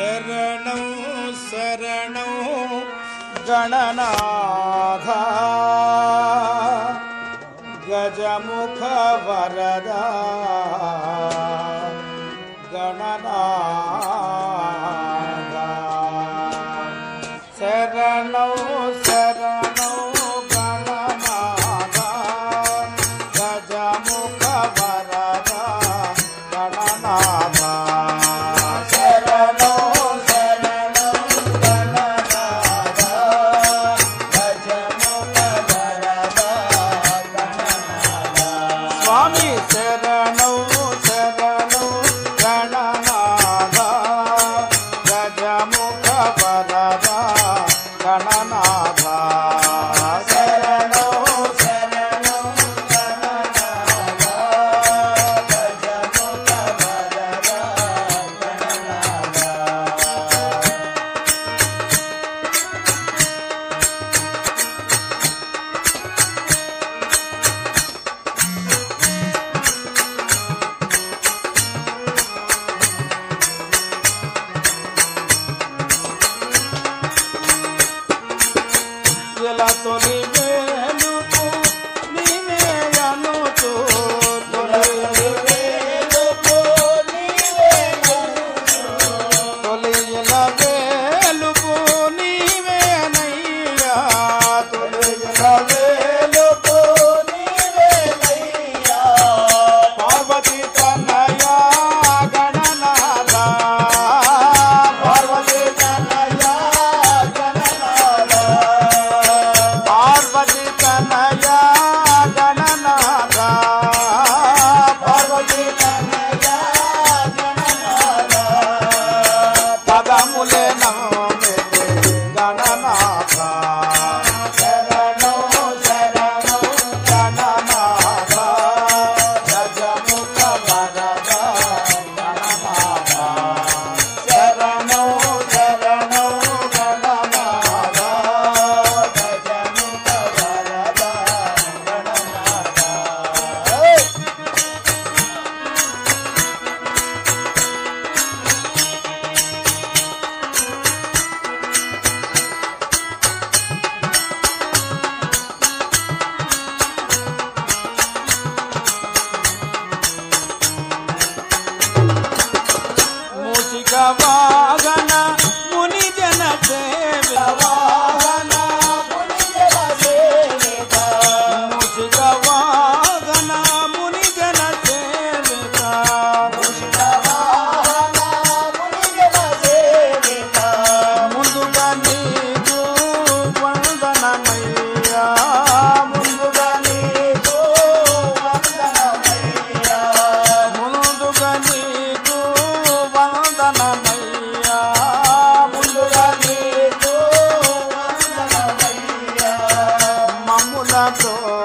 शरणं शरणौ गणनाधा गजमुखवरदा गणना शरणौ I know. Oh, তলিবে বলে না so